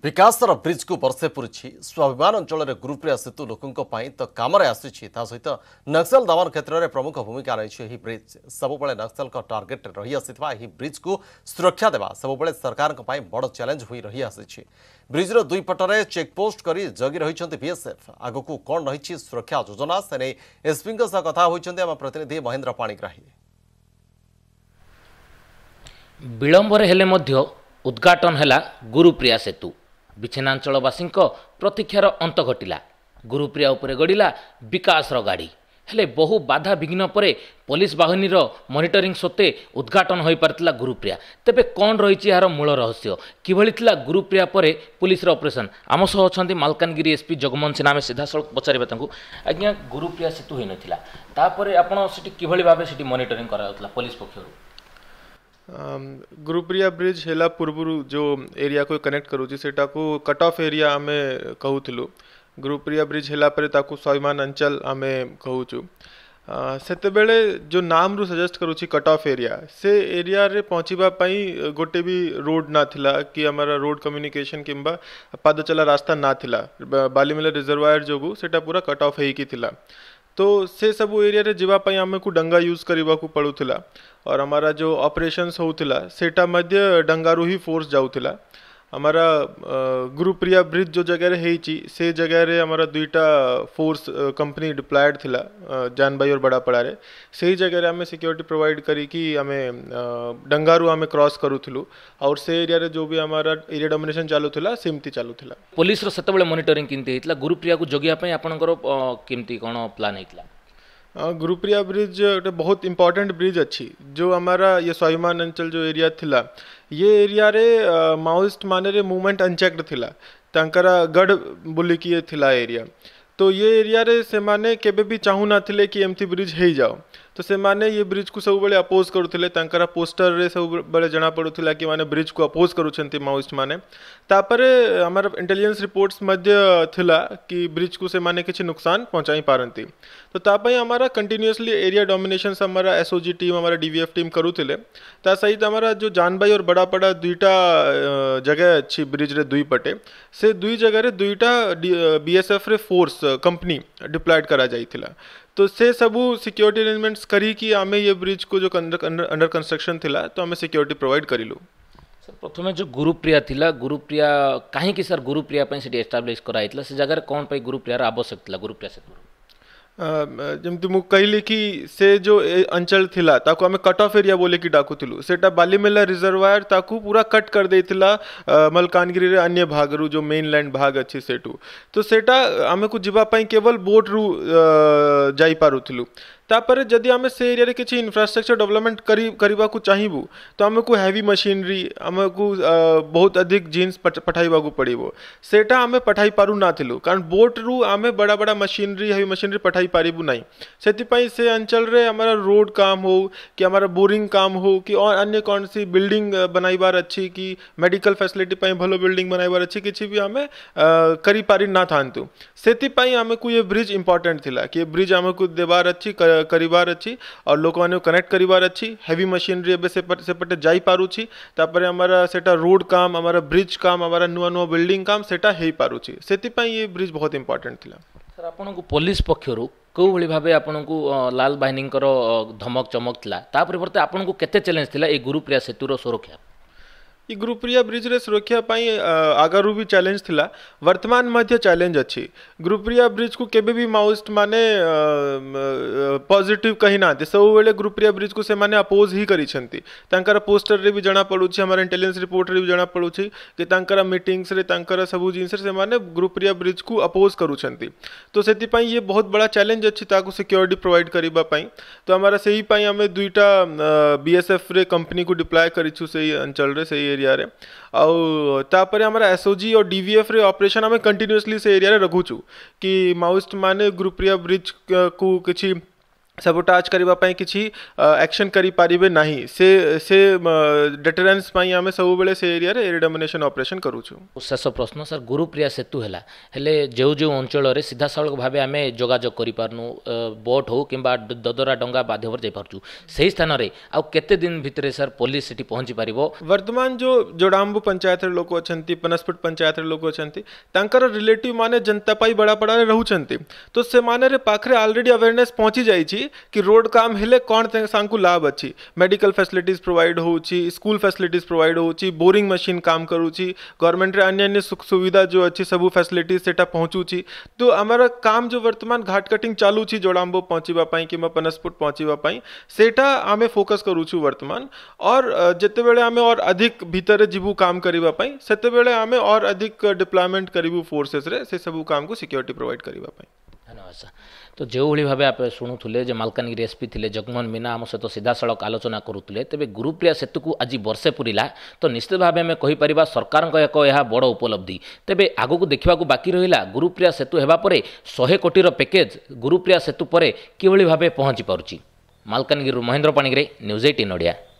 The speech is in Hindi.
ବିକାଶର ବ୍ରିଜ୍କୁ ବର୍ଷେ ପୁରିଛି ସ୍ୱାଭିମାନ ଅଞ୍ଚଳରେ ଗ୍ରୁପ୍ରେ ସେତୁ ଲୋକଙ୍କ ପାଇଁ ତ କାମରେ ଆସୁଛି ତା ସହିତ ନକ୍ସଲ ଦମନ କ୍ଷେତ୍ରରେ ପ୍ରମୁଖ ଭୂମିକା ରହିଛି ଏହି ବ୍ରିଜ୍ ସବୁବେଳେ ନକ୍ସଲଙ୍କ ଟାର୍ଗେଟ୍ରେ ରହିଆସିଥିବା ଏହି ବ୍ରିଜ୍କୁ ସୁରକ୍ଷା ଦେବା ସବୁବେଳେ ସରକାରଙ୍କ ପାଇଁ ବଡ଼ ଚ୍ୟାଲେଞ୍ଜ ହୋଇ ରହିଆସିଛି ବ୍ରିଜ୍ର ଦୁଇ ପଟରେ ଚେକ୍ପୋଷ୍ଟ କରି ଜଗି ରହିଛନ୍ତି ବିଏସ୍ଏଫ୍ ଆଗକୁ କ'ଣ ରହିଛି ସୁରକ୍ଷା ଯୋଜନା ସେ ନେଇ ଏସ୍ପିଙ୍କ ସହ କଥା ହୋଇଛନ୍ତି ଆମ ପ୍ରତିନିଧି ମହେନ୍ଦ୍ର ପାଣିଗ୍ରାହୀ ବିଳମ୍ବରେ ହେଲେ ମଧ୍ୟ ଉଦ୍ଘାଟନ ହେଲା ଗୁରୁପ୍ରିୟା ସେତୁ ବିଛିନ୍ନାଞ୍ଚଳବାସୀଙ୍କ ପ୍ରତୀକ୍ଷାର ଅନ୍ତ ଘଟିଲା ଗୁରୁପ୍ରିୟା ଉପରେ ଗଡ଼ିଲା ବିକାଶର ଗାଡ଼ି ହେଲେ ବହୁ ବାଧା ବିଘ୍ନ ପରେ ପୋଲିସ ବାହିନୀର ମନିଟରିଂ ସତ୍ତ୍ୱେ ଉଦ୍ଘାଟନ ହୋଇପାରିଥିଲା ଗୁରୁପ୍ରିୟା ତେବେ କ'ଣ ରହିଛି ଏହାର ମୂଳ ରହସ୍ୟ କିଭଳି ଥିଲା ଗୁରୁପ୍ରିୟା ପରେ ପୋଲିସର ଅପରେସନ୍ ଆମ ସହ ଅଛନ୍ତି ମାଲକାନଗିରି ଏସ୍ପି ଜଗମୋହନ ସିହ୍ନା ଆମେ ସିଧାସଳଖ ପଚାରିବା ତାଙ୍କୁ ଆଜ୍ଞା ଗୁରୁପ୍ରିୟା ସେତୁ ହୋଇନଥିଲା ତାପରେ ଆପଣ ସେଠି କିଭଳି ଭାବେ ସେଠି ମନିଟରିଂ କରାଯାଉଥିଲା ପୋଲିସ ପକ୍ଷରୁ गुरुप्रिया ब्रिज है पूर्वर जो एरिया को कनेक्ट करूँ से कट ऑफ एरिया आम कहूल गुरुप्रिया ब्रिज है स्वाभिमान अंचल आम कहूँ uh, सेत जो नाम रू सजेस्ट करूँ कट ऑफ एरिया से एरिया रे पहुँचापी uh, गोटे भी रोड ना थिला कि आमर रोड कम्युनिकेशन किंबा पादचला रास्ता ना थिला बालीमेला रिजर्वायर जो से पूरा कट ऑफ होगी तो से सब एरिया जीवा आम को डंगा यूज करने को पड़ूला और हमारा जो ऑपरेशंस होता से मध्य डंगारू ही फोर्स जाऊला आमर गुरुप्रिया ब्रिज जो जगह से जगह आमर दुईटा फोर्स कंपनी डिप्लयड थी जानबाई और बड़ापड़ा से ही जगह आम सिक्यूरीटी प्रोवाइड करें डंगारू आम क्रस करूँ और से एरिया जो भी आम एरिया डोमेसन चलू था सेमती चलू था पुलिस से मनिटरी कमी होता गुरुप्रिया को जगह आपंकर कमी कौन प्लां हाँ, गुरुप्रिया ब्रिज गोटे बहुत इम्पोर्टाट ब्रिज अच्छी जो आमरा ये स्वाभिमान अंचल जो एरिया थिला ये एरिया रे माओइस्ट रे मूवमेंट अनचेक्ड थिला तंकर गढ़ बुली किए थिला एरिया तो ये एरिया रे से माने केबे भी चाहू ना थिले कि एमती ब्रिज हे जाओ तो से माने ये ब्रिज को सब बड़े अपोज करुते पोस्टर में सब बड़े जनापड़ा कि मैंने ब्रिज को अपोज करोइस्ट मैंने आम इंटेलीजेन्स रिपोर्ट्स कि ब्रिज को से माने किसी नुकसान पहुँचाई पारती तो आमर कंटिन्यूसली एरिया डोमिनेसन आम एसओजी टीम आम एफ टीम करुते सहित आम जो जानबाई और बड़ापड़ा दुईटा जगह अच्छी ब्रिज रे दुई पटे से दुई जगह दुईटा बी बीएसएफ रे फोर्स कंपनी डिप्लयड करा जाइला तो से सब सिक्योरिटी अरेंजमेंट्स करी कि आमे ये ब्रिज को जो अंडर कंस्ट्रक्शन थिला तो आमे सिक्योरिटी प्रोवाइड करिलु सर प्रथम जो गुरुप्रिया थिला गुरुप्रिया कहीं सर गुरुप्रिया से एस्टाब्लीश कराइला से जगह कौन पर गुरुप्रियार आवश्यक था गुरुप्रिया से ଯେମିତି ମୁଁ କହିଲି କି ସେ ଯେଉଁ ଅଞ୍ଚଳ ଥିଲା ତାକୁ ଆମେ କଟ୍ ଅଫ୍ ଏରିଆ ବୋଲିକି ଡାକୁଥିଲୁ ସେଇଟା ବାଲିମେଲା ରିଜର୍ଭାୟର ତାକୁ ପୁରା କଟ୍ କରିଦେଇଥିଲା ମାଲକାନଗିରିରେ ଅନ୍ୟ ଭାଗରୁ ଯେଉଁ ମେନ୍ଲ୍ୟାଣ୍ଡ ଭାଗ ଅଛି ସେଠୁ ତ ସେଇଟା ଆମକୁ ଯିବା ପାଇଁ କେବଳ ବୋଟ୍ରୁ ଯାଇପାରୁଥିଲୁ तापर जदि आम से एरिया किसी इनफ्रास्ट्रक्चर डेवलपमेंट करने को चाहबू तो आमको हेवी मशीनरी आम को बहुत अधिक जीन्स पठाइवाक पड़ो सेटा आम पठाई पार ना कारण बोट रु आम बड़ा बड़ा मशीनरी हेवी मशीनरी पठाई पारू ना से अंचल आम रोड काम हो कि आम बोरींग काम हो कि अन्य कौन सी बिल्डिंग बनइबार अच्छी कि मेडिकल फैसिलिटी भल बिल्डिंग बनइबार अच्छी किसी भी आम करना था से आम को ये ब्रिज इंपोर्टाट थी कि ब्रिज आम को देवार अच्छी कर लोक मान कनेक्ट करार अच्छी हेवी मशीनरी एपटे जापारे आम से रोड काम आम ब्रिज काम आम नुआ नुआ बिल्डिंग काम से पारे ये ब्रिज बहुत इंपोर्टाट थी सर आप पुलिस पक्षर कौ भाई भाव आपन लाल बाहन धमक चमक थी परे आपको केतेज थी गुरुप्रिया सेतुर सुरक्षा कि ग्रुप्रिया ब्रिज रेस रोकवाई आगर भी चैलेंज थिला वर्तमान मध्य चैलेंज अच्छी ग्रुप्रिया ब्रिज को केबे भी माओस्ट माने पॉजिटिव कही ना सब वाले ग्रुप्रिया ब्रिज को से अपोज ही कर पोस्टर रे भी जना पड़ू आम इंटेलीजेन्स रिपोर्ट रे भी जना पड़ू कि मीटिंगस सब जिनसे ग्रुप्रिया ब्रिज को अपोज करूँ तो से ये बहुत बड़ा चैलेंज अच्छी सिक्योरीटी प्रोवाइड करने तो आम से हीपाई आम दुईटा बी रे कंपनी को डिप्लाय कर अंचल से ही एरिया रे आउ तापर हमरा एसओजी और डीवीएफ रे ऑपरेशन हमें कंटीन्यूअसली से एरिया रे रखुचू कि माउस्ट माने ग्रुप्रिया ब्रिज को किसी सबोटाज करने कि एक्शन करें ना से, से डेटेरेन्स आम सब एरिया एरिडमेसन अपरेसन करुचु शेष प्रश्न सर गुरुप्रिया सेतु है जो जो अंचल सीधा साल भाव आम जोजोग कर बोट हो कि ददरा डा बाध्य जापरचु से ही स्थान के दिन भितर सर पुलिस से पहुंची पार वर्तमान जो जोड़ाम्बु पंचायत लोक अच्छा पनस्पट पंचायत लोक अच्छा रिलेटिव मैंने जनता पाई बड़ापड़ा रोच तो से मैंने पाखे अलरेडी अवेयरनेस पहुंची जाएगी कि रोड काम हेले कौन सांकु लाभ अच्छी मेडिकल फैसिलिटीज प्रोवाइड हो स्कूल फैसिलिटीज प्रोवाइड हो बोरिंग मशीन काम करुच्ची गवर्नमेंट अन्य सुख सुविधा जो अच्छी सब फैसिलिटीज से पहुँचुची तो आम काम जो वर्तमान घाट कटिंग चलु जोड़ांबो पहुँचापी कि पनसपुट पहुँचापी से आम फोकस करुचु वर्तमान और जिते आम और अधिक भितर जीव काम करने से आम और अधिक डिप्लयमेंट करूँ सब काम को सिक्योरिटी प्रोवाइड करने নাসা তো যেউলি ভাবে আপে শুনু থুলে যে মালকানগিরে এসপি থিলে জগমন মিনা আম সৈ তো সিধা সড়ক আলোচনা করুতলে তebe গ্রুপপ্রিয়া সেতুকু আজি বর্ষে পুরিলা তো নিস্তে ভাবে আমি কই পারিবা সরকারক একো ইহা বড় উপলব্ধি তebe আগোক দেখিবাকু বাকি রইলা গ্রুপপ্রিয়া সেতু হেবা পরে 100 কোটিৰ পেকেজ গ্রুপপ্রিয়া সেতু পরে কিবি ভাবে পহஞ்சி পৰুচি মালকানগির মহেন্দ্র পানিগরে নিউজ 18 ওড়িয়া